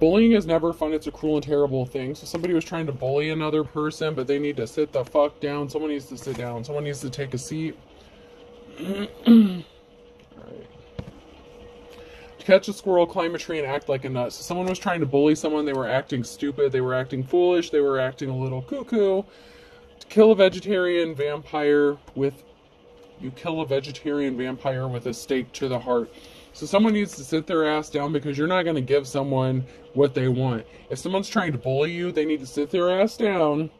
Bullying is never fun. It's a cruel and terrible thing. So somebody was trying to bully another person, but they need to sit the fuck down. Someone needs to sit down. Someone needs to take a seat. To catch a squirrel, climb a tree, and act like a nut. So someone was trying to bully someone. They were acting stupid. They were acting foolish. They were acting a little cuckoo. To kill a vegetarian vampire with you kill a vegetarian vampire with a stake to the heart. So someone needs to sit their ass down because you're not going to give someone what they want. If someone's trying to bully you, they need to sit their ass down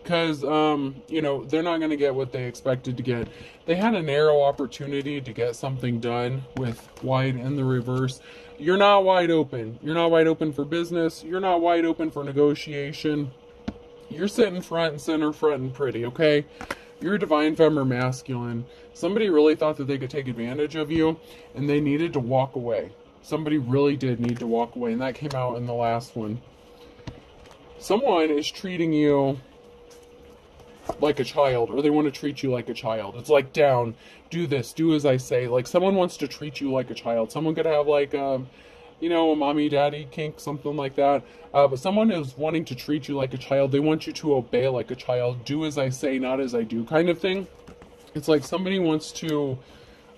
because um, you know they're not going to get what they expected to get. They had a narrow opportunity to get something done with wide in the reverse. You're not wide open. You're not wide open for business. You're not wide open for negotiation. You're sitting front and center, front and pretty. Okay, you're divine or masculine. Somebody really thought that they could take advantage of you, and they needed to walk away. Somebody really did need to walk away, and that came out in the last one. Someone is treating you like a child or they want to treat you like a child. It's like down, do this, do as I say. Like someone wants to treat you like a child. Someone could have like um you know, a mommy daddy kink, something like that. Uh, but someone is wanting to treat you like a child. They want you to obey like a child, do as I say, not as I do, kind of thing. It's like somebody wants to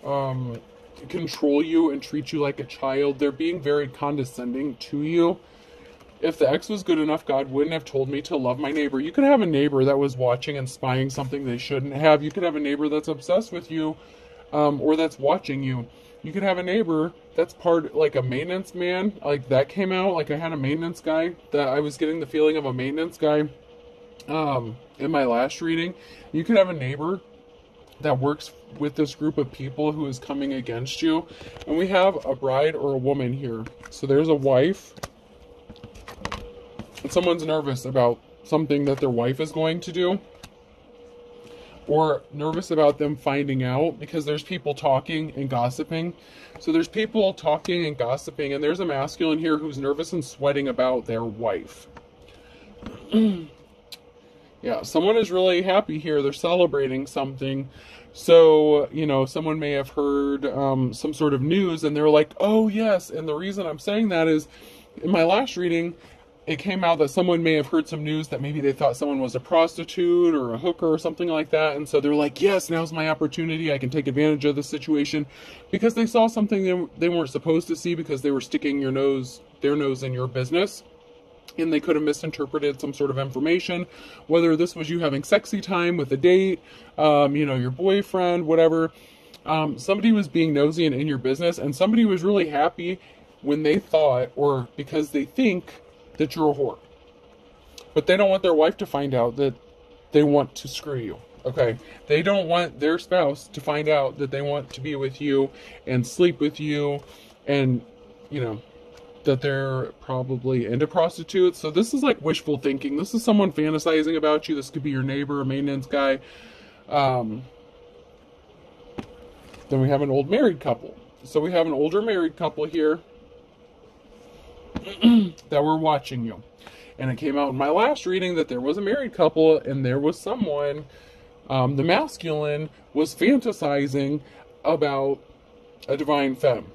um, control you and treat you like a child. They're being very condescending to you if the ex was good enough, God wouldn't have told me to love my neighbor. You could have a neighbor that was watching and spying something they shouldn't have. You could have a neighbor that's obsessed with you um, or that's watching you. You could have a neighbor that's part like a maintenance man. Like that came out. Like I had a maintenance guy that I was getting the feeling of a maintenance guy um, in my last reading. You could have a neighbor that works with this group of people who is coming against you. And we have a bride or a woman here. So there's a wife And someone's nervous about something that their wife is going to do or nervous about them finding out because there's people talking and gossiping. So there's people talking and gossiping, and there's a masculine here who's nervous and sweating about their wife. yeah, someone is really happy here. They're celebrating something. So, you know, someone may have heard um, some sort of news and they're like, oh, yes. And the reason I'm saying that is in my last reading, it came out that someone may have heard some news that maybe they thought someone was a prostitute or a hooker or something like that. And so they're like, yes, now's my opportunity. I can take advantage of the situation because they saw something they, they weren't supposed to see because they were sticking your nose, their nose in your business. And they could have misinterpreted some sort of information, whether this was you having sexy time with a date, um, you know, your boyfriend, whatever. Um, somebody was being nosy and in your business, and somebody was really happy when they thought, or because they think that you're a whore. But they don't want their wife to find out that they want to screw you. Okay. They don't want their spouse to find out that they want to be with you and sleep with you and, you know, that they're probably into prostitutes. So this is like wishful thinking. This is someone fantasizing about you. This could be your neighbor, a maintenance guy. Um, then we have an old married couple. So we have an older married couple here that were watching you. And it came out in my last reading that there was a married couple and there was someone, um, the masculine, was fantasizing about a divine femme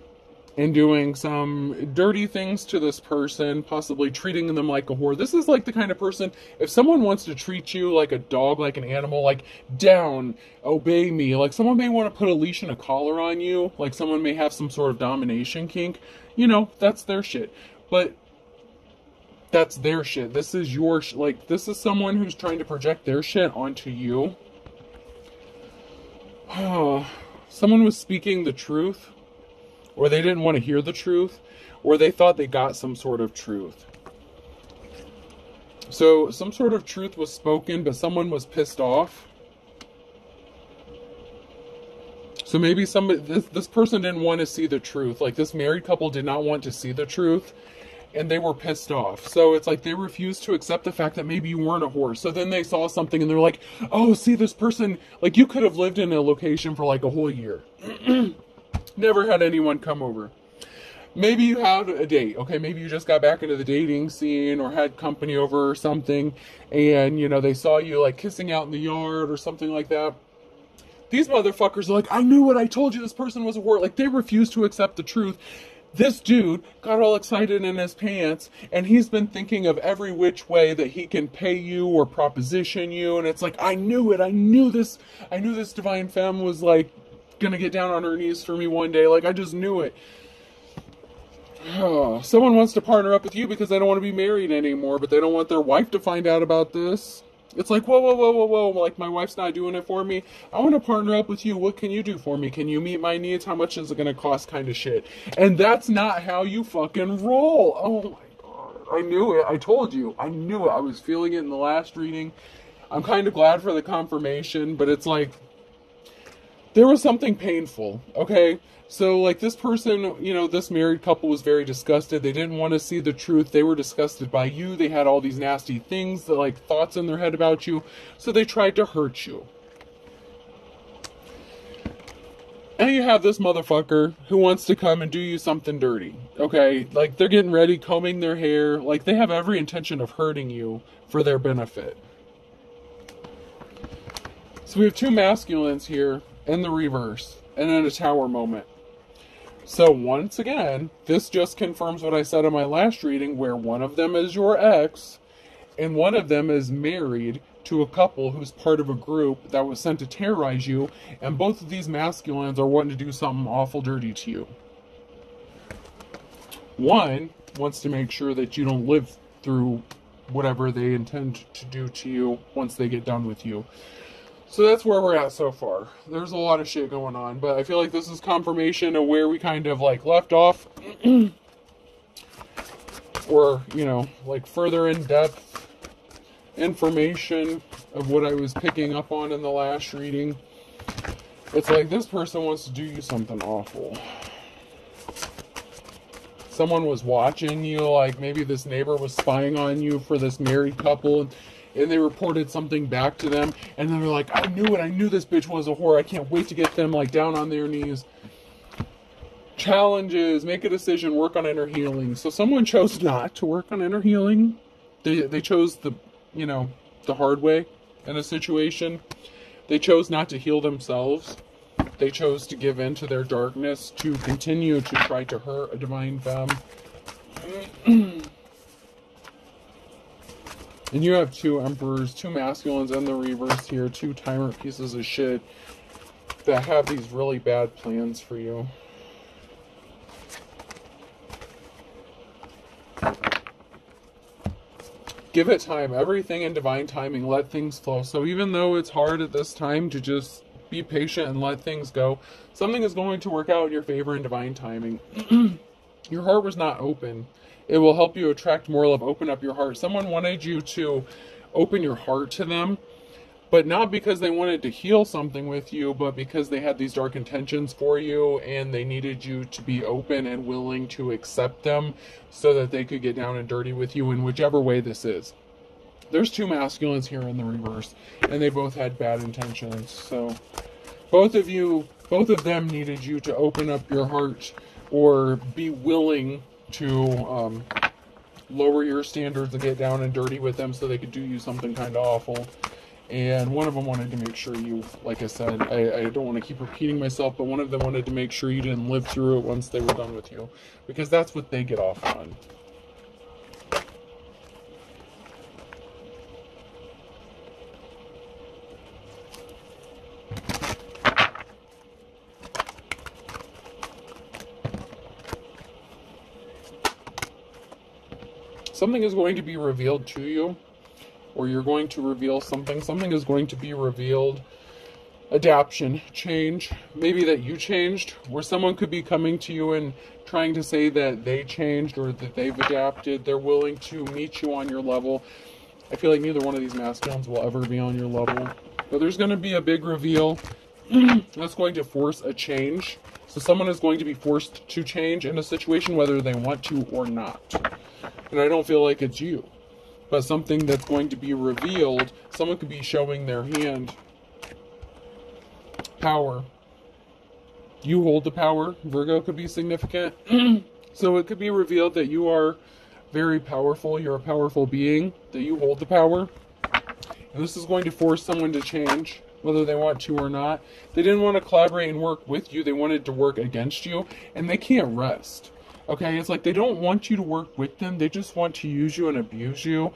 and doing some dirty things to this person, possibly treating them like a whore. This is like the kind of person, if someone wants to treat you like a dog, like an animal, like down, obey me, like someone may want to put a leash and a collar on you, like someone may have some sort of domination kink, you know, that's their shit. But that's their shit. This is your sh- like this is someone who's trying to project their shit onto you. someone was speaking the truth or they didn't want to hear the truth or they thought they got some sort of truth. So some sort of truth was spoken but someone was pissed off. So maybe somebody this, this person didn't want to see the truth. Like this married couple did not want to see the truth and they were pissed off. So it's like they refused to accept the fact that maybe you weren't a horse. So then they saw something and they're like, oh, see, this person, like you could have lived in a location for like a whole year. Never had anyone come over. Maybe you had a date, okay? Maybe you just got back into the dating scene or had company over or something, and you know, they saw you like kissing out in the yard or something like that. These motherfuckers are like, I knew what I told you this person was a whore. Like, they refuse to accept the truth. This dude got all excited in his pants and he's been thinking of every which way that he can pay you or proposition you and it's like i knew it. I knew this. I knew this divine femme was like gonna get down on her knees for me one day. Like i just knew it. Oh, someone wants to partner up with you because they don't want to be married anymore but they don't want their wife to find out about this it's like, whoa, whoa, whoa, whoa, whoa. Like, my wife's not doing it for me. I want to partner up with you. What can you do for me? Can you meet my needs? How much is it going to cost? Kind of shit. And that's not how you fucking roll. Oh my God. I knew it. I told you. I knew it. I was feeling it in the last reading. I'm kind of glad for the confirmation, but it's like, there was something painful, okay? So, like, this person, you know, this married couple was very disgusted. They didn't want to see the truth. They were disgusted by you. They had all these nasty things, like, thoughts in their head about you. So, they tried to hurt you. And you have this motherfucker who wants to come and do you something dirty, okay? Like, they're getting ready, combing their hair. Like, they have every intention of hurting you for their benefit. So, we have two masculines here in the reverse and then a tower moment. So once again, this just confirms what I said in my last reading, where one of them is your ex, and one of them is married to a couple who's part of a group that was sent to terrorize you, and both of these masculines are wanting to do something awful dirty to you. One wants to make sure that you don't live through whatever they intend to do to you once they get done with you. So that's where we're at so far. There's a lot of shit going on, but I feel like this is confirmation of where we kind of like left off. or, you know, like further in depth information of what I was picking up on in the last reading. It's like this person wants to do you something awful. Someone was watching you, like maybe this neighbor was spying on you for this married couple and they reported something back to them and then they're like i knew it. I knew this bitch was a whore. I can't wait to get them like down on their knees. Challenges. Make a decision. Work on inner healing. So someone chose not to work on inner healing. They, they chose the you know the hard way in a situation. They chose not to heal themselves. They chose to give in to their darkness to continue to try to hurt a divine femme And you have two emperors, two masculines and the reverse here, two tyrant pieces of shit that have these really bad plans for you. Give it time. Everything in divine timing. Let things flow. So even though it's hard at this time to just be patient and let things go, something is going to work out in your favor in divine timing. your heart was not open it will help you attract more love, open up your heart. Someone wanted you to open your heart to them, but not because they wanted to heal something with you, but because they had these dark intentions for you and they needed you to be open and willing to accept them so that they could get down and dirty with you in whichever way this is. There's two masculines here in the reverse, and they both had bad intentions. So, both of you, both of them needed you to open up your heart or be willing to um, lower your standards and get down and dirty with them so they could do you something kind of awful. And one of them wanted to make sure you, like I said, I, I don't want to keep repeating myself, but one of them wanted to make sure you didn't live through it once they were done with you. Because that's what they get off on. Something is going to be revealed to you, or you're going to reveal something. Something is going to be revealed. Adaption, change, maybe that you changed, where someone could be coming to you and trying to say that they changed or that they've adapted. They're willing to meet you on your level. I feel like neither one of these masculines will ever be on your level. But there's going to be a big reveal that's going to force a change. So someone is going to be forced to change in a situation whether they want to or not and I don't feel like it's you. But something that's going to be revealed, someone could be showing their hand power. You hold the power. Virgo could be significant. so it could be revealed that you are very powerful. You're a powerful being, that you hold the power. And this is going to force someone to change, whether they want to or not. They didn't want to collaborate and work with you, they wanted to work against you, and they can't rest Okay, it's like they don't want you to work with them, they just want to use you and abuse you.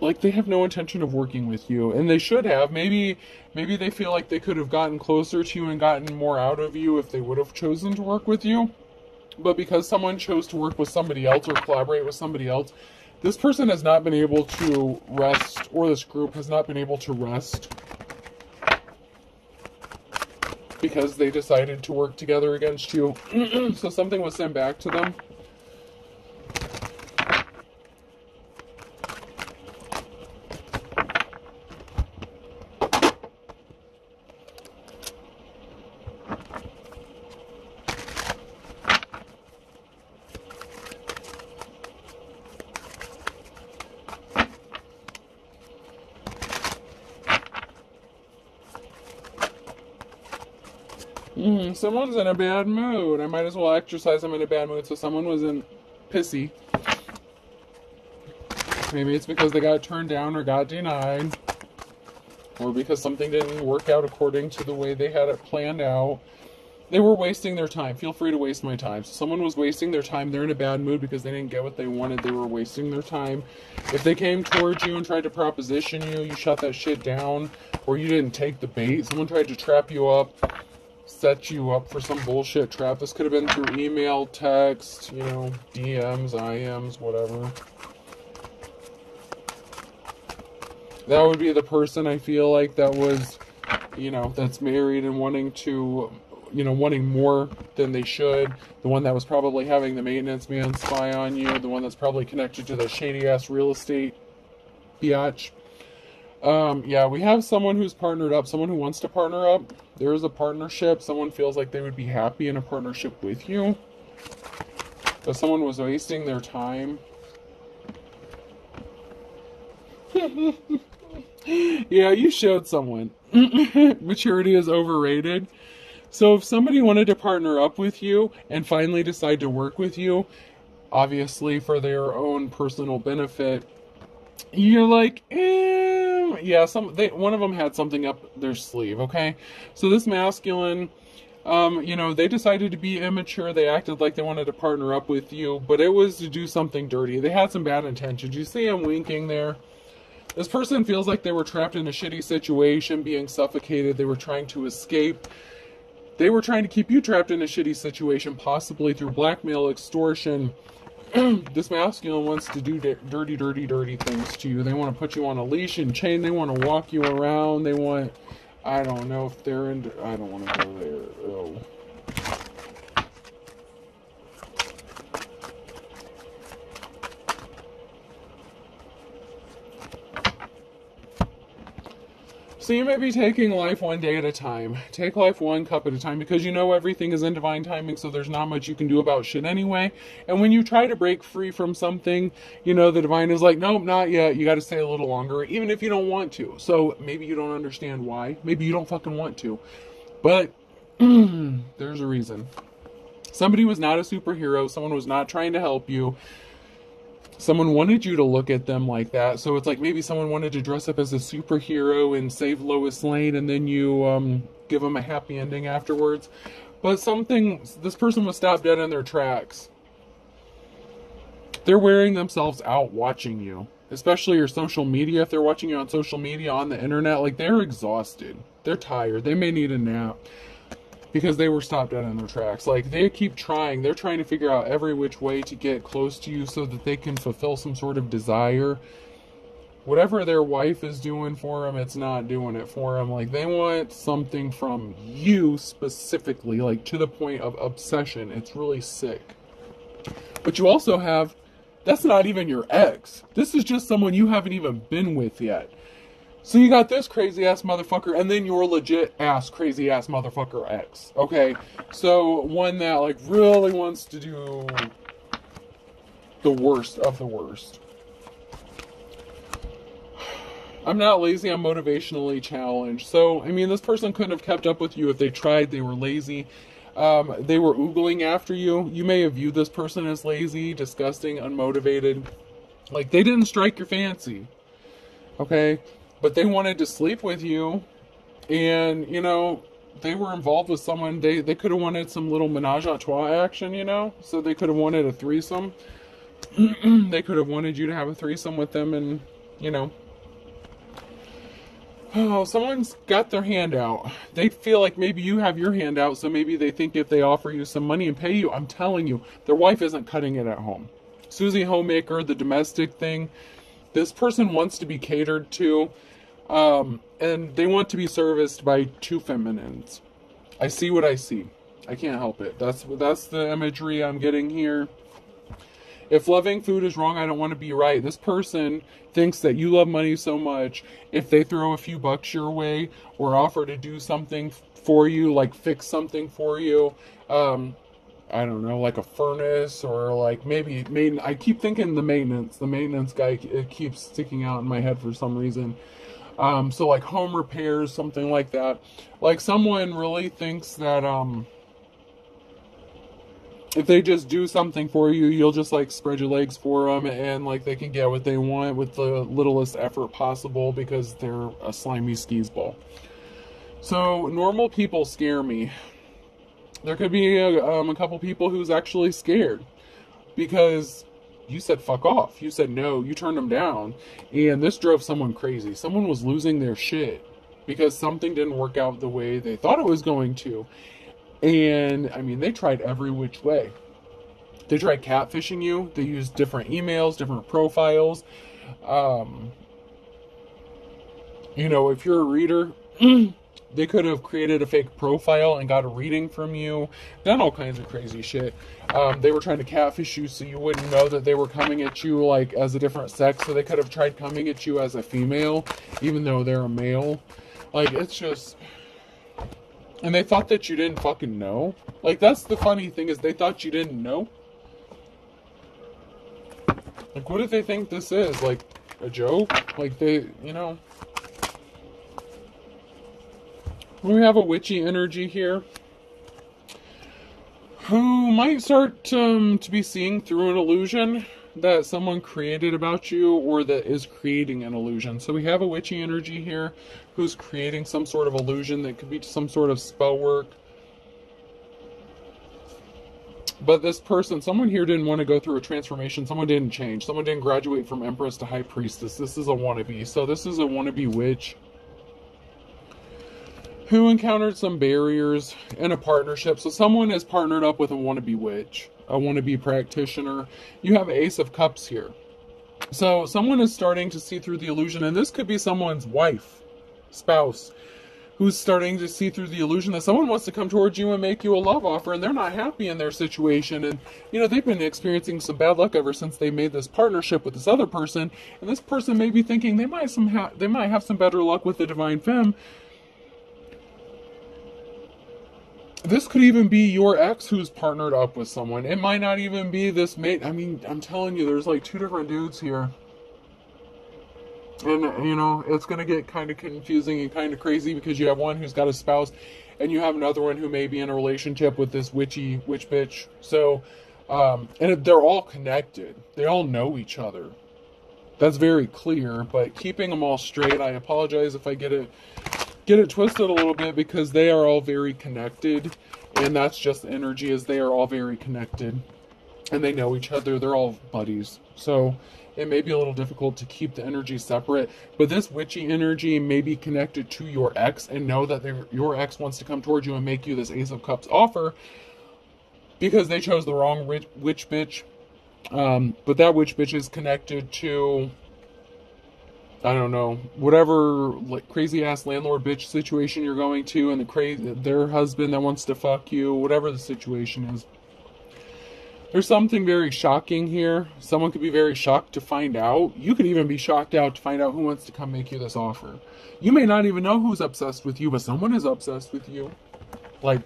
Like they have no intention of working with you, and they should have. Maybe maybe they feel like they could have gotten closer to you and gotten more out of you if they would have chosen to work with you. But because someone chose to work with somebody else or collaborate with somebody else, this person has not been able to rest, or this group has not been able to rest because they decided to work together against you. so something was sent back to them. Someone's in a bad mood. I might as well exercise I'm in a bad mood. So someone was in pissy. Maybe it's because they got turned down or got denied. Or because something didn't work out according to the way they had it planned out. They were wasting their time. Feel free to waste my time. So someone was wasting their time. They're in a bad mood because they didn't get what they wanted. They were wasting their time. If they came towards you and tried to proposition you, you shut that shit down. Or you didn't take the bait. Someone tried to trap you up set you up for some bullshit trap. This could have been through email, text, you know, DMs, IMs, whatever. That would be the person I feel like that was, you know, that's married and wanting to, you know, wanting more than they should. The one that was probably having the maintenance man spy on you. The one that's probably connected to the shady ass real estate biatch. Um, yeah, we have someone who's partnered up, someone who wants to partner up. There is a partnership. Someone feels like they would be happy in a partnership with you. But someone was wasting their time. yeah, you showed someone. Maturity is overrated. So if somebody wanted to partner up with you and finally decide to work with you, obviously for their own personal benefit, you're like, eh, yeah, some they one of them had something up their sleeve. Okay, so this masculine, um, you know, they decided to be immature. They acted like they wanted to partner up with you, but it was to do something dirty. They had some bad intentions. You see him winking there. This person feels like they were trapped in a shitty situation, being suffocated. They were trying to escape. They were trying to keep you trapped in a shitty situation, possibly through blackmail, extortion this masculine wants to do dirty, dirty, dirty things to you. They want to put you on a leash and chain. They want to walk you around. They want, I don't know if they're into, I don't want to go there. Oh. So you may be taking life one day at a time. Take life one cup at a time because you know everything is in divine timing, so there's not much you can do about shit anyway. And when you try to break free from something, you know, the divine is like, nope, not yet. You got to stay a little longer, even if you don't want to. So maybe you don't understand why. Maybe you don't fucking want to. But there's a reason. Somebody was not a superhero, someone was not trying to help you someone wanted you to look at them like that. So it's like maybe someone wanted to dress up as a superhero and save Lois Lane, and then you um, give them a happy ending afterwards. But something, this person was stopped dead in their tracks. They're wearing themselves out watching you, especially your social media. If they're watching you on social media, on the internet, like they're exhausted. They're tired. They may need a nap because they were stopped dead in their tracks. Like they keep trying, they're trying to figure out every which way to get close to you so that they can fulfill some sort of desire. Whatever their wife is doing for them, it's not doing it for them. Like they want something from you specifically, like to the point of obsession. It's really sick. But you also have that's not even your ex. This is just someone you haven't even been with yet. So you got this crazy ass motherfucker, and then your legit ass crazy ass motherfucker ex. Okay, so one that like really wants to do the worst of the worst. I'm not lazy, I'm motivationally challenged. So, I mean, this person couldn't have kept up with you if they tried. They were lazy. Um, they were oogling after you. You may have viewed this person as lazy, disgusting, unmotivated. Like, they didn't strike your fancy. Okay? But they wanted to sleep with you and you know they were involved with someone. They they could have wanted some little menage a trois action, you know. So they could have wanted a threesome. they could have wanted you to have a threesome with them, and you know. Oh, someone's got their hand out. They feel like maybe you have your hand out, so maybe they think if they offer you some money and pay you, I'm telling you, their wife isn't cutting it at home. Susie Homemaker, the domestic thing, this person wants to be catered to, um, and they want to be serviced by two feminines. I see what I see. I can't help it. That's that's the imagery I'm getting here. If loving food is wrong, I don't want to be right. This person thinks that you love money so much. If they throw a few bucks your way or offer to do something for you, like fix something for you, um, I don't know, like a furnace or like maybe main. I keep thinking the maintenance. The maintenance guy it keeps sticking out in my head for some reason. Um, so like home repairs, something like that. Like someone really thinks that um, if they just do something for you, you'll just like spread your legs for them and like they can get what they want with the littlest effort possible because they're a slimy skis ball. So normal people scare me. There could be a, um, a couple people who's actually scared because you said fuck off. You said no. You turned them down, and this drove someone crazy. Someone was losing their shit because something didn't work out the way they thought it was going to, and I mean, they tried every which way. They tried catfishing you. They used different emails, different profiles. Um, you know, if you're a reader, they could have created a fake profile and got a reading from you. Done all kinds of crazy shit. Um, they were trying to catfish you so you wouldn't know that they were coming at you like as a different sex. So they could have tried coming at you as a female, even though they're a male. Like it's just and they thought that you didn't fucking know. Like that's the funny thing is they thought you didn't know. Like what do they think this is? Like a joke? Like they, you know. We have a witchy energy here. Who might start um, to be seeing through an illusion that someone created about you or that is creating an illusion. So we have a witchy energy here who's creating some sort of illusion that could be some sort of spell work. But this person, someone here didn't want to go through a transformation. Someone didn't change. Someone didn't graduate from Empress to High Priestess. This is a wannabe. So this is a wannabe witch who encountered some barriers in a partnership. So someone has partnered up with a wannabe witch a wannabe practitioner. You have Ace of Cups here. So someone is starting to see through the illusion, and this could be someone's wife, spouse, who's starting to see through the illusion that someone wants to come towards you and make you a love offer, and they're not happy in their situation. And, you know, they've been experiencing some bad luck ever since they made this partnership with this other person, and this person may be thinking they might somehow they might have some better luck with the divine femme this could even be your ex who's partnered up with someone. It might not even be this mate. I mean, I'm telling you, there's like two different dudes here. And, you know, it's going to get kind of confusing and kind of crazy because you have one who's got a spouse and you have another one who may be in a relationship with this witchy witch bitch. So, um, and they're all connected, they all know each other. That's very clear, but keeping them all straight, I apologize if I get it get it twisted a little bit because they are all very connected and that's just energy as they are all very connected and they know each other. They're all buddies. So it may be a little difficult to keep the energy separate but this witchy energy may be connected to your ex and know that your ex wants to come towards you and make you this ace of cups offer because they chose the wrong witch, witch bitch. Um, but that witch bitch is connected to I don't know, whatever like, crazy ass landlord bitch situation you're going to, and the crazy their husband that wants to fuck you, whatever the situation is. There's something very shocking here. Someone could be very shocked to find out. You could even be shocked out to find out who wants to come make you this offer. You may not even know who's obsessed with you, but someone is obsessed with you. Like,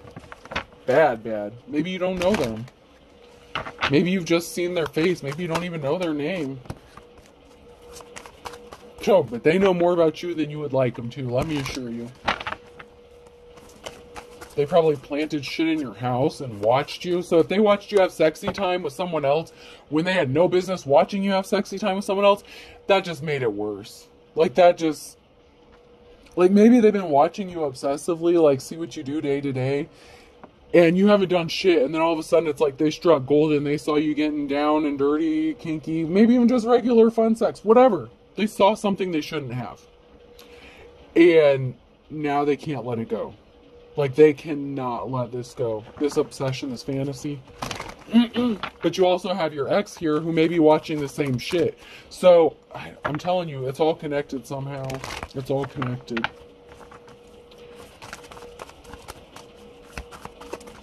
bad, bad. Maybe you don't know them. Maybe you've just seen their face. Maybe you don't even know their name. So, but they know more about you than you would like them to, let me assure you. They probably planted shit in your house and watched you. So if they watched you have sexy time with someone else when they had no business watching you have sexy time with someone else, that just made it worse. Like that just Like maybe they've been watching you obsessively, like see what you do day to day, and you haven't done shit, and then all of a sudden it's like they struck gold and they saw you getting down and dirty, kinky, maybe even just regular fun sex, whatever. They saw something they shouldn't have. And now they can't let it go. Like they cannot let this go. This obsession, this fantasy. but you also have your ex here who may be watching the same shit. So I, I'm telling you, it's all connected somehow. It's all connected.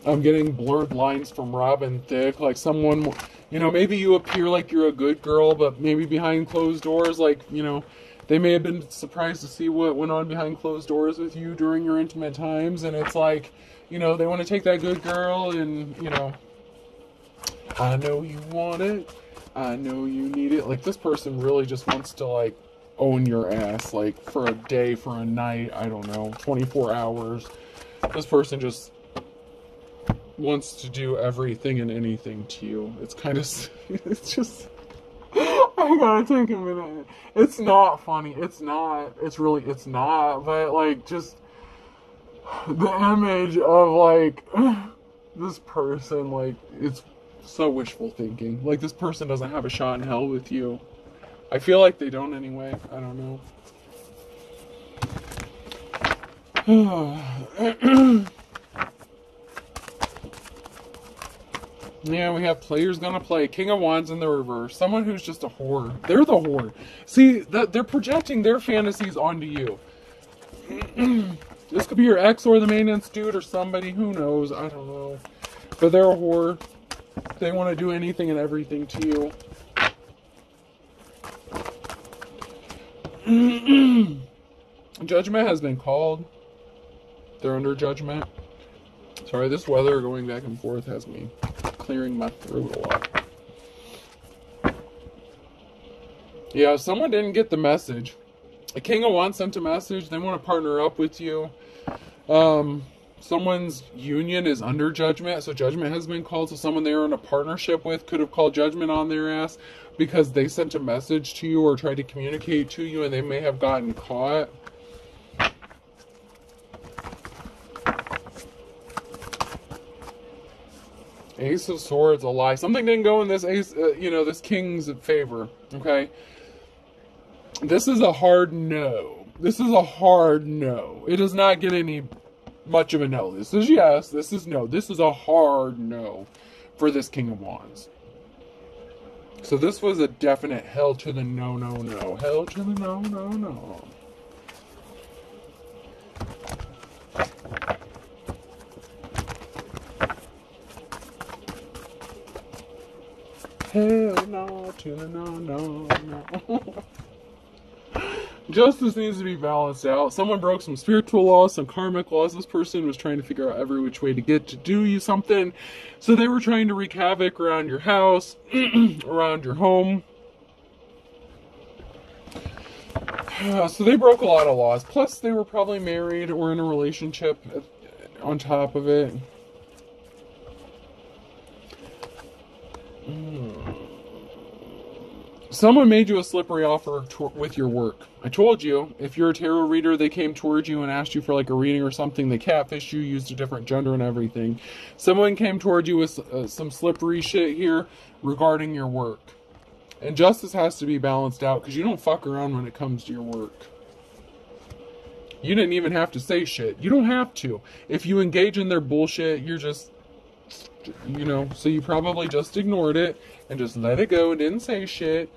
I'm getting blurred lines from Robin Thicke. Like someone, you know, maybe you appear like you're a good girl, but maybe behind closed doors, like, you know, they may have been surprised to see what went on behind closed doors with you during your intimate times. And it's like, you know, they want to take that good girl and, you know, I know you want it. I know you need it. Like this person really just wants to like own your ass like for a day, for a night, I don't know, 24 hours. This person just wants to do everything and anything to you. It's kind of it's just I gotta take a minute. It's not funny. It's not. It's really. It's not. But like, just the image of like this person, like it's so wishful thinking. Like this person doesn't have a shot in hell with you. I feel like they don't anyway. I don't know. Yeah, we have players gonna play King of Wands in the reverse. Someone who's just a whore. They're the whore. See, that they're projecting their fantasies onto you. this could be your ex or the maintenance dude or somebody. Who knows? I don't know. But they're a whore. They want to do anything and everything to you. judgment has been called. They're under judgment. Sorry, this weather going back and forth has me clearing my throat a lot. Yeah, someone didn't get the message. A King of Wands sent a message. They want to partner up with you. Um, someone's union is under judgment, so judgment has been called. So someone they were in a partnership with could have called judgment on their ass because they sent a message to you or tried to communicate to you, and they may have gotten caught. Ace of Swords, a lie. Something didn't go in this ace, uh, you know, this king's favor. Okay. This is a hard no. This is a hard no. It does not get any much of a no. This is yes. This is no. This is a hard no for this King of Wands. So this was a definite hell to the no, no, no. Hell to the no, no, no. Hell no no, no, no. Justice needs to be balanced out. Someone broke some spiritual laws, some karmic laws. This person was trying to figure out every which way to get to do you something. So they were trying to wreak havoc around your house, around your home. Uh, so they broke a lot of laws. Plus, they were probably married or in a relationship on top of it. Someone made you a slippery offer to- with your work. I told you, if you're a tarot reader, they came towards you and asked you for like a reading or something. They catfished you, used a different gender and everything. Someone came towards you with uh, some slippery shit here regarding your work. And justice has to be balanced out because you don't fuck around when it comes to your work. You didn't even have to say shit. You don't have to. If you engage in their bullshit, you're just you know, so you probably just ignored it and just let it go and didn't say shit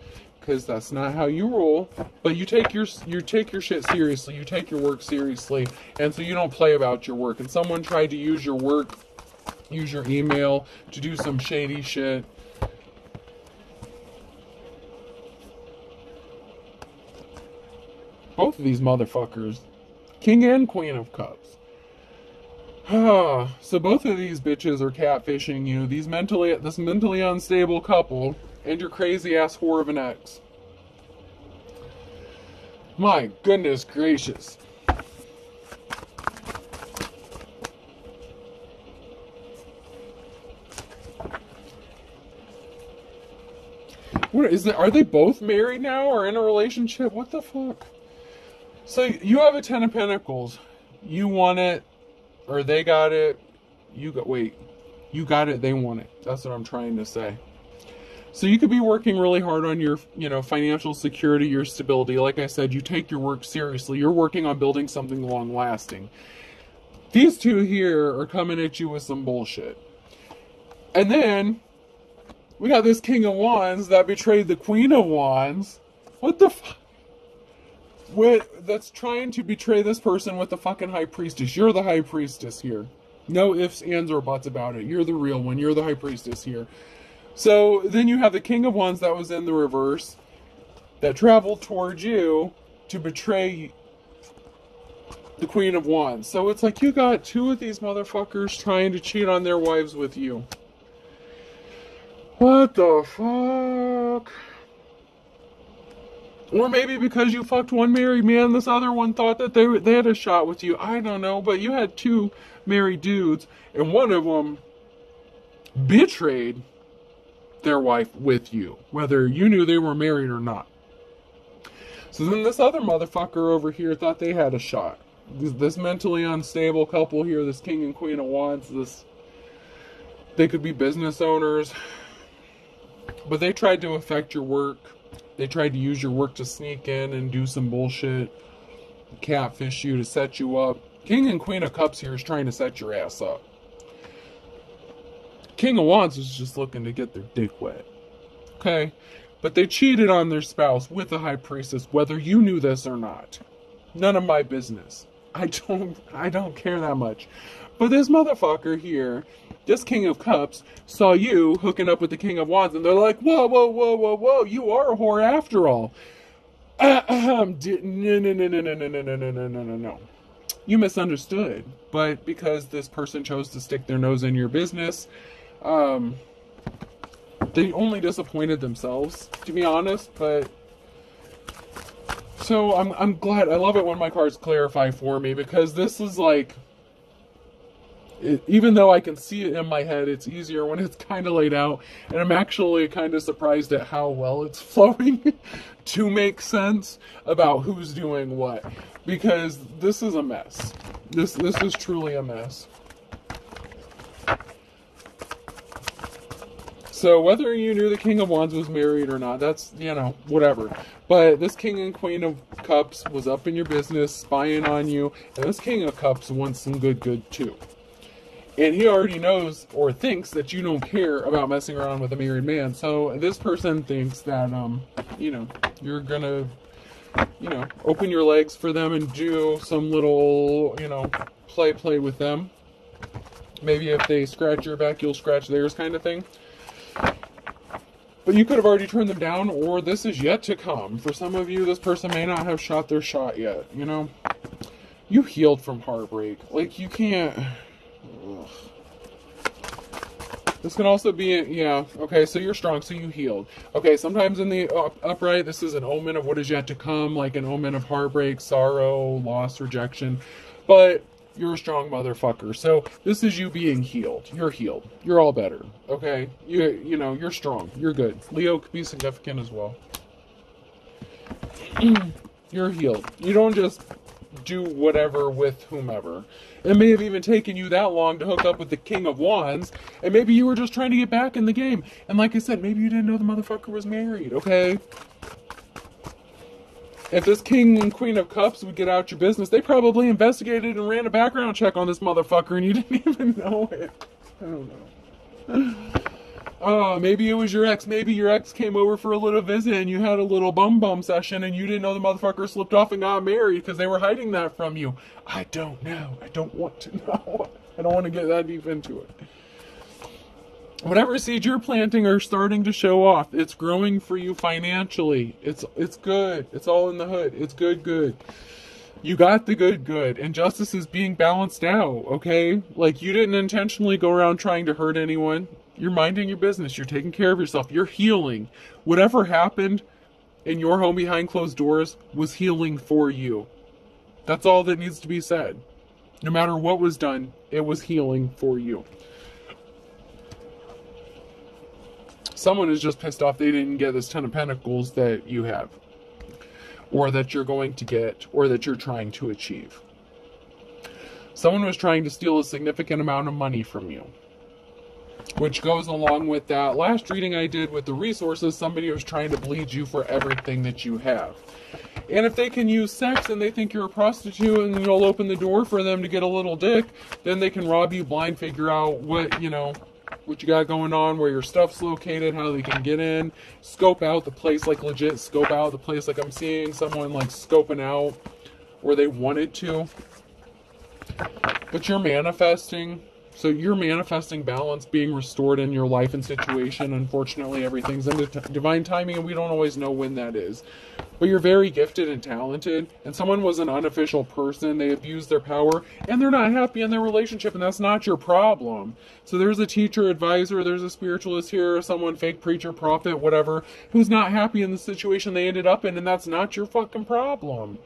because that's not how you roll. But you take your you take your shit seriously. You take your work seriously, and so you don't play about your work. And someone tried to use your work, use your email to do some shady shit. Both of these motherfuckers, King and Queen of Cups. so both of these bitches are catfishing you. These mentally, this mentally unstable couple, and your crazy ass whore of an ex. My goodness gracious. What is it? Are they both married now or in a relationship? What the fuck? So you have a Ten of Pentacles. You want it, or they got it. You got, wait, you got it, they want it. That's what I'm trying to say. So you could be working really hard on your, you know, financial security, your stability. Like I said, you take your work seriously. You're working on building something long lasting. These two here are coming at you with some bullshit. And then we got this King of Wands that betrayed the Queen of Wands. What the fuck? That's trying to betray this person with the fucking High Priestess. You're the High Priestess here. No ifs, ands, or buts about it. You're the real one. You're the High Priestess here. So then you have the King of Wands that was in the reverse that traveled towards you to betray the Queen of Wands. So it's like you got two of these motherfuckers trying to cheat on their wives with you. What the fuck? Or maybe because you fucked one married man, this other one thought that they they had a shot with you. I don't know, but you had two married dudes, and one of them betrayed their wife with you, whether you knew they were married or not. So then this other motherfucker over here thought they had a shot. This, this mentally unstable couple here, this king and queen of wands, this they could be business owners, but they tried to affect your work. They tried to use your work to sneak in and do some bullshit, catfish you to set you up. King and Queen of Cups here is trying to set your ass up. King of Wands is just looking to get their dick wet. Okay? But they cheated on their spouse with the High Priestess, whether you knew this or not. None of my business. I don't I don't care that much. But this motherfucker here, this King of Cups, saw you hooking up with the King of Wands, and they're like, whoa, whoa, whoa, whoa, whoa, you are a whore after all. Uh, um, no, no, no, no, no, no, no, no, no, no, no, no you misunderstood. But because this person chose to stick their nose in your business, um, they only disappointed themselves, to be honest. But so I'm I'm glad. I love it when my cards clarify for me because this is like. It, even though I can see it in my head, it's easier when it's kind of laid out, and I'm actually kind of surprised at how well it's flowing to make sense about who's doing what because this is a mess. This this is truly a mess. So whether you knew the King of Wands was married or not, that's you know whatever. But this King and Queen of Cups was up in your business, spying on you, and this King of Cups wants some good good too. And he already knows or thinks that you don't care about messing around with a married man. So this person thinks that um, you know, you're gonna you know, open your legs for them and do some little, you know, play play with them. Maybe if they scratch your back, you'll scratch theirs kind of thing. But you could have already turned them down, or this is yet to come. For some of you, this person may not have shot their shot yet, you know? You healed from heartbreak. Like, you can't. This can also be, yeah, okay, so you're strong, so you healed. Okay, sometimes in the upright, this is an omen of what is yet to come, like an omen of heartbreak, sorrow, loss, rejection. But you're a strong motherfucker. So this is you being healed. You're healed. You're all better. Okay? You you know, you're strong. You're good. Leo could be significant as well. you're healed. You don't just do whatever with whomever. It may have even taken you that long to hook up with the King of Wands, and maybe you were just trying to get back in the game. And like I said, maybe you didn't know the motherfucker was married, okay? If this King and Queen of Cups would get out your business, they probably investigated and ran a background check on this motherfucker and you didn't even know it. I don't know. Oh, maybe it was your ex. Maybe your ex came over for a little visit and you had a little bum bum session and you didn't know the motherfucker slipped off and got married because they were hiding that from you. I don't know. I don't want to know. I don't want to get that deep into it. Whatever seeds you're planting are starting to show off. It's growing for you financially. It's it's good. It's all in the hood. It's good, good. You got the good, good, and justice is being balanced out. Okay, like you didn't intentionally go around trying to hurt anyone you're minding your business. You're taking care of yourself. You're healing. Whatever happened in your home behind closed doors was healing for you. That's all that needs to be said. No matter what was done, it was healing for you. Someone is just pissed off they didn't get this Ten of Pentacles that you have. or that you're going to get or that you're trying to achieve. Someone was trying to steal a significant amount of money from you. Which goes along with that last reading I did with the resources. Somebody was trying to bleed you for everything that you have. And if they can use sex and they think you're a prostitute and you'll open the door for them to get a little dick, then they can rob you blind, figure out what, you know, what you got going on, where your stuff's located, how they can get in, scope out the place like legit, scope out the place like I'm seeing someone like scoping out where they wanted to. But you're manifesting so you're manifesting balance being restored in your life and situation. Unfortunately, everything's in divine timing, and we don't always know when that is. But you're very gifted and talented, and someone was an unofficial person. They abused their power, and they're not happy in their relationship, and that's not your problem. So there's a teacher, advisor, there's a spiritualist here, someone fake preacher, prophet, whatever, who's not happy in the situation they ended up in, and that's not your fucking problem.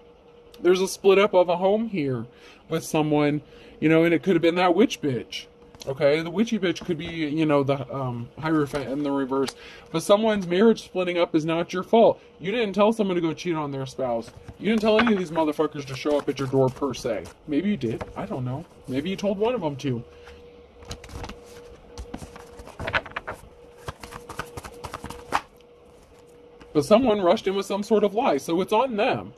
There's a split up of a home here with someone you know, and it could have been that witch bitch. Okay, the witchy bitch could be, you know, the um, Hierophant in the reverse. But someone's marriage splitting up is not your fault. You didn't tell someone to go cheat on their spouse. You didn't tell any of these motherfuckers to show up at your door per se. Maybe you did. I don't know. Maybe you told one of them to. But someone rushed in with some sort of lie, so it's on them.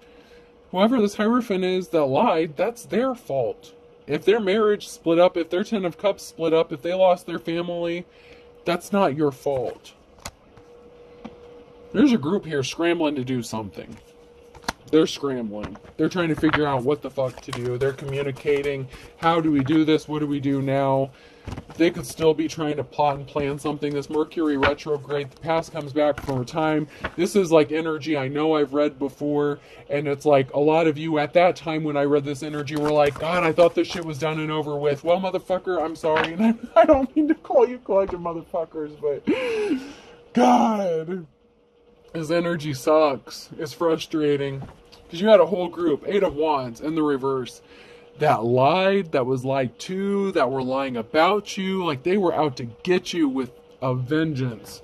Whoever this Hierophant is that lied, that's their fault. If their marriage split up, if their Ten of Cups split up, if they lost their family, that's not your fault. There's a group here scrambling to do something. They're scrambling. They're trying to figure out what the fuck to do. They're communicating. How do we do this? What do we do now? they could still be trying to plot and plan something. This Mercury retrograde, the past comes back from a time. This is like energy I know I've read before, and it's like a lot of you at that time when I read this energy were like, God, I thought this shit was done and over with. Well, motherfucker, I'm sorry, and I, I don't mean to call you collective motherfuckers, but God, this energy sucks. It's frustrating because you had a whole group, eight of wands in the reverse that lied, that was lied to, that were lying about you. Like they were out to get you with a vengeance.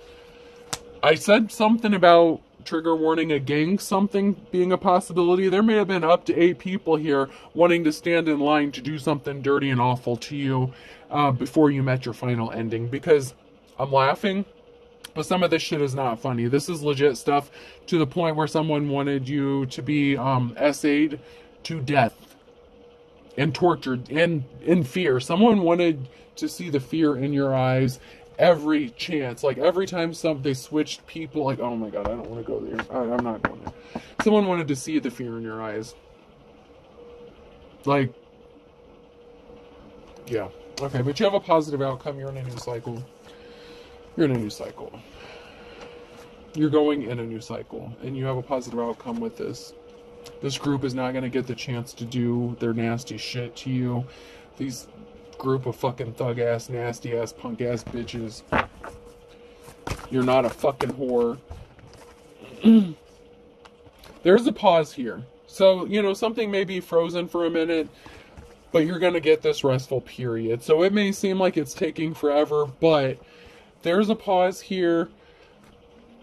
I said something about trigger warning a gang something being a possibility. There may have been up to eight people here wanting to stand in line to do something dirty and awful to you uh, before you met your final ending. Because I'm laughing, but some of this shit is not funny. This is legit stuff to the point where someone wanted you to be um, essayed to death and tortured and in fear. Someone wanted to see the fear in your eyes every chance. Like every time some they switched people, like oh my god, I don't want to go there. I, I'm not going there. Someone wanted to see the fear in your eyes. Like, yeah, okay, but you have a positive outcome. You're in a new cycle. You're in a new cycle. You're going in a new cycle, and you have a positive outcome with this. This group is not going to get the chance to do their nasty shit to you. These group of fucking thug ass, nasty ass, punk ass bitches. You're not a fucking whore. There's a pause here. So, you know, something may be frozen for a minute, but you're going to get this restful period. So it may seem like it's taking forever, but there's a pause here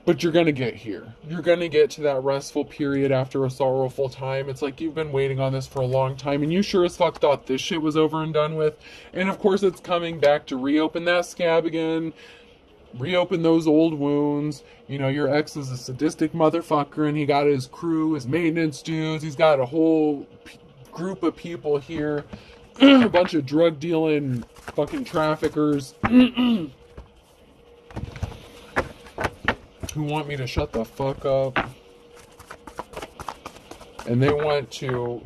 but you're going to get here. You're going to get to that restful period after a sorrowful time. It's like you've been waiting on this for a long time, and you sure as fuck thought this shit was over and done with. And of course, it's coming back to reopen that scab again, reopen those old wounds. You know, your ex is a sadistic motherfucker, and he got his crew, his maintenance dudes. He's got a whole p- group of people here, a bunch of drug dealing fucking traffickers. who want me to shut the fuck up. And they want to,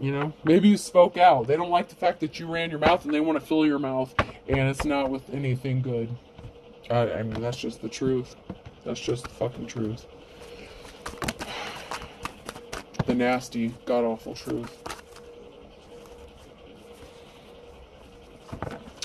you know, maybe you spoke out. They don't like the fact that you ran your mouth and they want to fill your mouth, and it's not with anything good. I, I mean, that's just the truth. That's just the fucking truth. The nasty, god awful truth.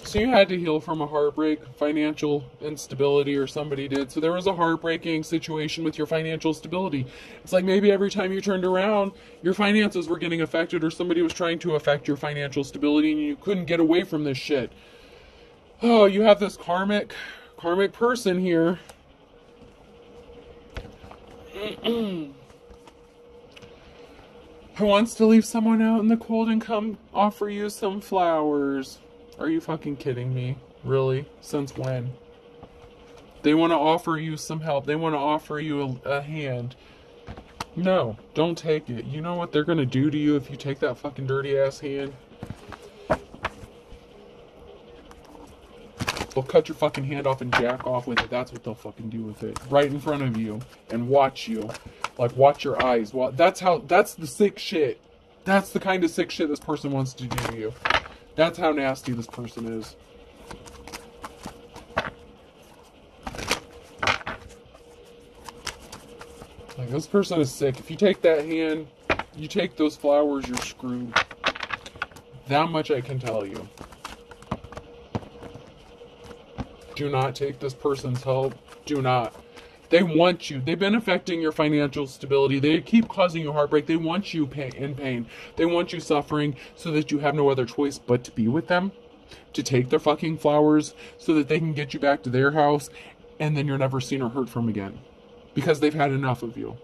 So you had to heal from a heartbreak, financial instability, or somebody did. So there was a heartbreaking situation with your financial stability. It's like maybe every time you turned around, your finances were getting affected, or somebody was trying to affect your financial stability, and you couldn't get away from this shit. Oh, you have this karmic, karmic person here. who wants to leave someone out in the cold and come offer you some flowers. Are you fucking kidding me? Really? Since when? They want to offer you some help. They want to offer you a, a hand. No, don't take it. You know what they're going to do to you if you take that fucking dirty ass hand? They'll cut your fucking hand off and jack off with it. That's what they'll fucking do with it. Right in front of you and watch you. Like watch your eyes. Well, that's how that's the sick shit. That's the kind of sick shit this person wants to do to you. That's how nasty this person is. Like this person is sick. If you take that hand, you take those flowers, you're screwed. That much I can tell you. Do not take this person's help. Do not. They want you. They've been affecting your financial stability. They keep causing you heartbreak. They want you pain, in pain. They want you suffering so that you have no other choice but to be with them, to take their fucking flowers so that they can get you back to their house and then you're never seen or heard from again because they've had enough of you.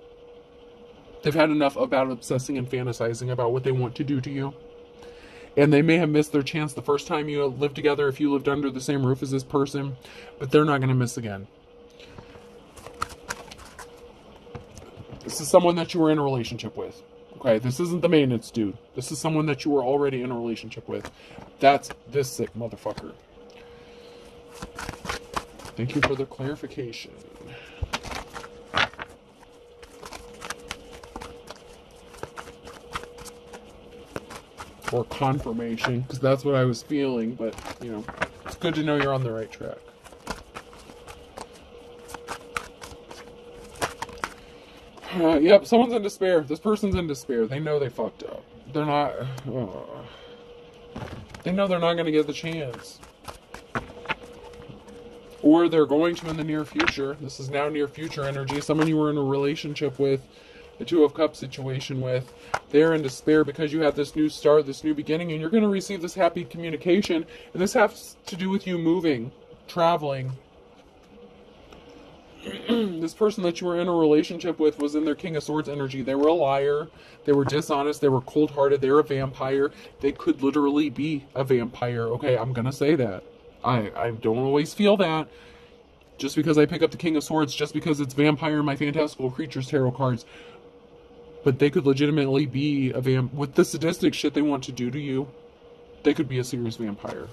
They've had enough about obsessing and fantasizing about what they want to do to you and they may have missed their chance the first time you lived together if you lived under the same roof as this person, but they're not going to miss again. This is someone that you were in a relationship with. Okay, this isn't the maintenance dude. This is someone that you were already in a relationship with. That's this sick motherfucker. Thank you for the clarification. or confirmation because that's what I was feeling. But you know, it's good to know you're on the right track. Uh, yep, someone's in despair. This person's in despair. They know they fucked up. They're not. Uh, they know they're not going to get the chance. Or they're going to in the near future. This is now near future energy. Someone you were in a relationship with the Two of Cups situation with. They're in despair because you have this new start, this new beginning, and you're going to receive this happy communication. And this has to do with you moving, traveling. this person that you were in a relationship with was in their King of Swords energy. They were a liar. They were dishonest. They were cold hearted. They were a vampire. They could literally be a vampire. Okay, I'm going to say that. I, I don't always feel that just because I pick up the King of Swords, just because it's vampire in my fantastical creatures tarot cards, but they could legitimately be a vamp with the sadistic shit they want to do to you. They could be a serious vampire.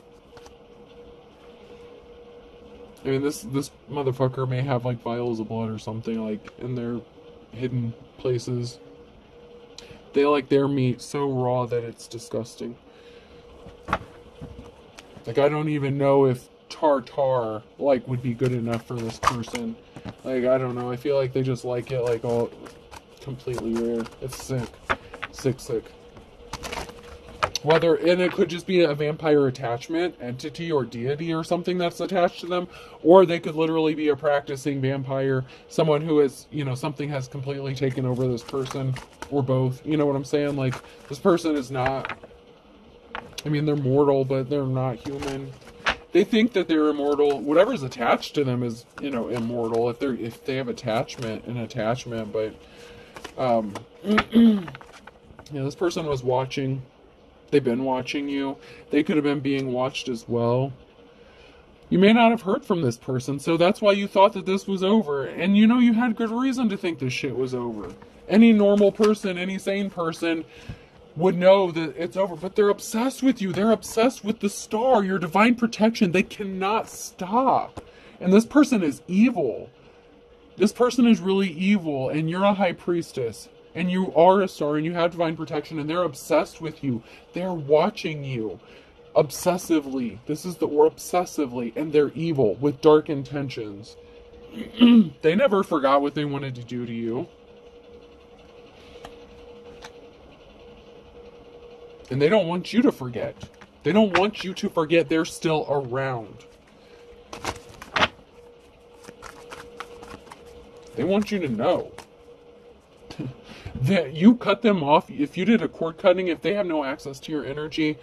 I mean, this this motherfucker may have like vials of blood or something like in their hidden places. They like their meat so raw that it's disgusting. Like I don't even know if tartar like would be good enough for this person. Like I don't know. I feel like they just like it like all completely rare. It's sick. Sick, sick. Whether, and it could just be a vampire attachment, entity, or deity or something that's attached to them, or they could literally be a practicing vampire, someone who is, you know, something has completely taken over this person, or both. You know what I'm saying? Like, this person is not, I mean, they're mortal, but they're not human they think that they're immortal. Whatever's attached to them is, you know, immortal. If they're if they have attachment, an attachment, but um, yeah, this person was watching. They've been watching you. They could have been being watched as well. You may not have heard from this person, so that's why you thought that this was over. And you know, you had good reason to think this shit was over. Any normal person, any sane person would know that it's over, but they're obsessed with you. They're obsessed with the star, your divine protection. They cannot stop. And this person is evil this person is really evil and you're a high priestess and you are a star and you have divine protection and they're obsessed with you. They're watching you obsessively. This is the word obsessively and they're evil with dark intentions. they never forgot what they wanted to do to you. And they don't want you to forget. They don't want you to forget they're still around. They want you to know that you cut them off. If you did a cord cutting, if they have no access to your energy,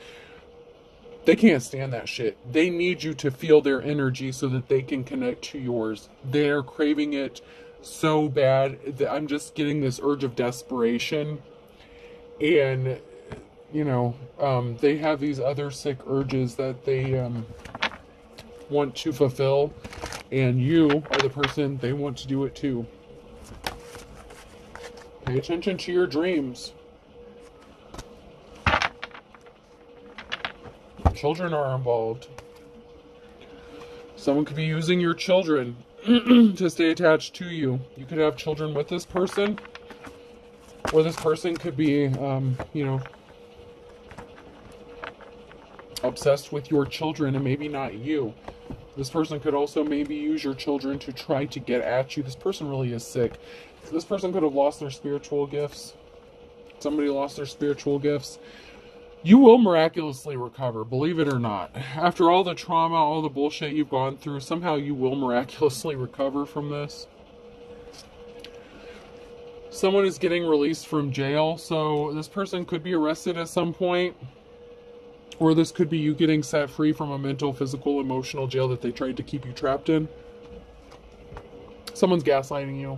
they can't stand that shit. They need you to feel their energy so that they can connect to yours. They're craving it so bad that I'm just getting this urge of desperation. and you know um, they have these other sick urges that they um, want to fulfill and you are the person they want to do it to pay attention to your dreams children are involved someone could be using your children to stay attached to you you could have children with this person or this person could be, um, you know, obsessed with your children and maybe not you. This person could also maybe use your children to try to get at you. This person really is sick. This person could have lost their spiritual gifts. Somebody lost their spiritual gifts. You will miraculously recover, believe it or not. After all the trauma, all the bullshit you've gone through, somehow you will miraculously recover from this someone is getting released from jail, so this person could be arrested at some point. Or this could be you getting set free from a mental, physical, emotional jail that they tried to keep you trapped in. Someone's gaslighting you.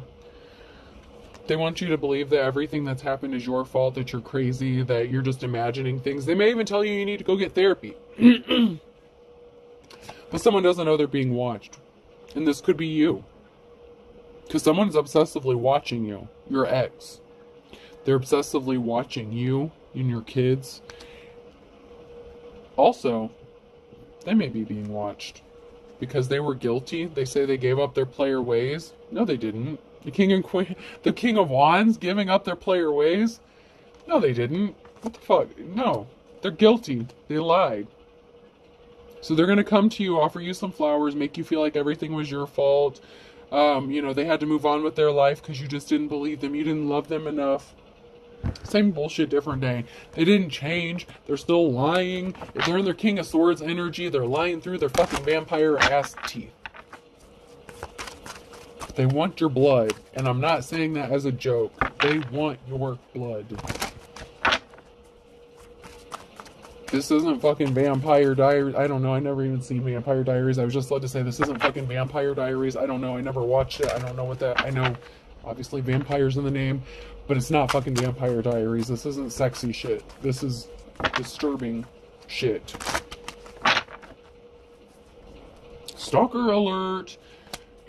They want you to believe that everything that's happened is your fault, that you're crazy, that you're just imagining things. They may even tell you you need to go get therapy. but someone doesn't know they're being watched. And this could be you. Because someone's obsessively watching you, your ex. They're obsessively watching you and your kids. Also, they may be being watched because they were guilty. They say they gave up their player ways. No, they didn't. The king and queen, the king of wands, giving up their player ways. No, they didn't. What the fuck? No, they're guilty. They lied. So they're gonna come to you, offer you some flowers, make you feel like everything was your fault. Um, you know, they had to move on with their life because you just didn't believe them. You didn't love them enough. Same bullshit, different day. They didn't change. They're still lying. If they're in their King of Swords energy, they're lying through their fucking vampire ass teeth. They want your blood. And I'm not saying that as a joke. They want your blood. This isn't fucking Vampire Diaries. I don't know. I never even seen Vampire Diaries. I was just led to say this isn't fucking Vampire Diaries. I don't know. I never watched it. I don't know what that. I know, obviously, vampires in the name, but it's not fucking Vampire Diaries. This isn't sexy shit. This is disturbing shit. Stalker alert.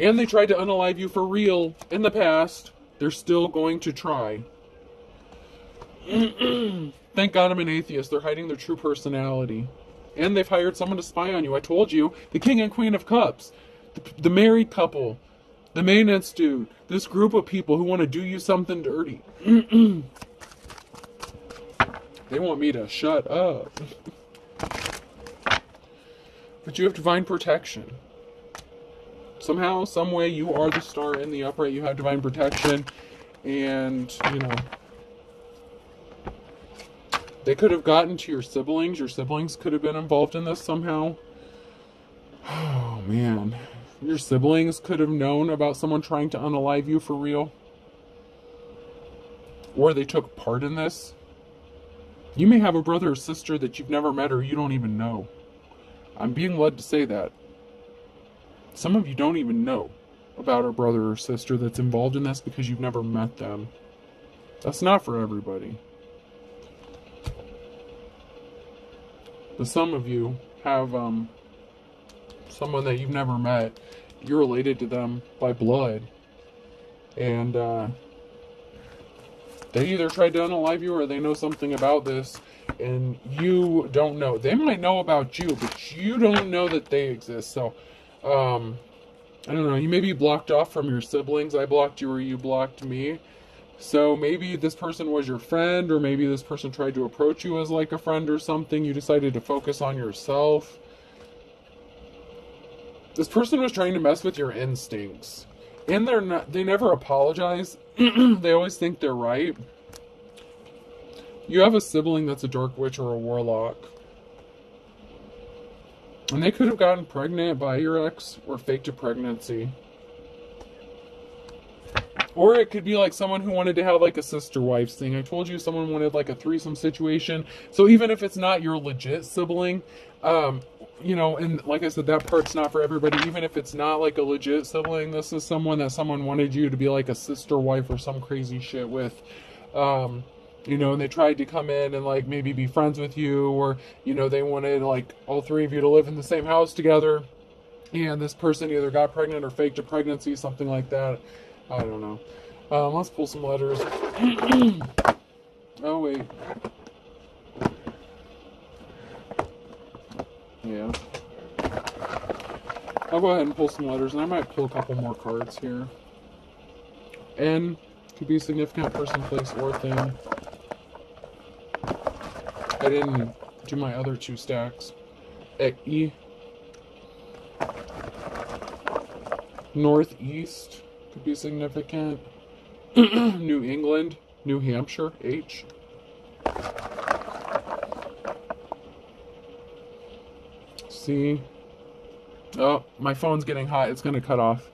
And they tried to unalive you for real in the past. They're still going to try. Thank God I'm an atheist. They're hiding their true personality. And they've hired someone to spy on you. I told you. The King and Queen of Cups. The, the married couple. The maintenance dude. This group of people who want to do you something dirty. they want me to shut up. but you have divine protection. Somehow, some way, you are the star in the upright. You have divine protection. And, you know, they could have gotten to your siblings. Your siblings could have been involved in this somehow. Oh, man. Your siblings could have known about someone trying to unalive you for real. Or they took part in this. You may have a brother or sister that you've never met or you don't even know. I'm being led to say that. Some of you don't even know about a brother or sister that's involved in this because you've never met them. That's not for everybody. But some of you have um, someone that you've never met. You're related to them by blood. And uh, they either tried to unalive you or they know something about this and you don't know. They might know about you, but you don't know that they exist. So, um, I don't know. You may be blocked off from your siblings. I blocked you or you blocked me. So maybe this person was your friend, or maybe this person tried to approach you as like a friend or something. You decided to focus on yourself. This person was trying to mess with your instincts. And they're not they never apologize. they always think they're right. You have a sibling that's a dark witch or a warlock. And they could have gotten pregnant by your ex or faked a pregnancy. Or it could be like someone who wanted to have like a sister wives thing. I told you someone wanted like a threesome situation. So even if it's not your legit sibling, um, you know, and like I said, that part's not for everybody. Even if it's not like a legit sibling, this is someone that someone wanted you to be like a sister wife or some crazy shit with. Um, you know, and they tried to come in and like maybe be friends with you, or you know, they wanted like all three of you to live in the same house together, and this person either got pregnant or faked a pregnancy, something like that. I don't know. Um, let's pull some letters. oh wait. Yeah. I'll go ahead and pull some letters, and I might pull a couple more cards here. N could be a significant person, place, or thing. I didn't do my other two stacks. E. Northeast could be significant. New England, New Hampshire, H. C. Oh, my phone's getting hot. It's going to cut off.